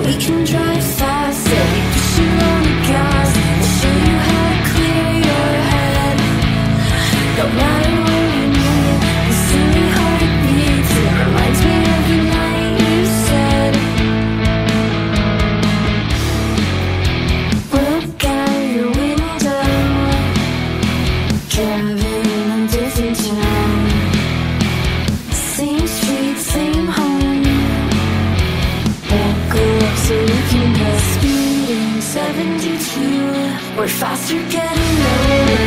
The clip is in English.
we can drive fast, yeah, on the gas I'll show you how to clear your head No matter the silly reminds me of you said Look out your window Driving 72 We're faster getting nowhere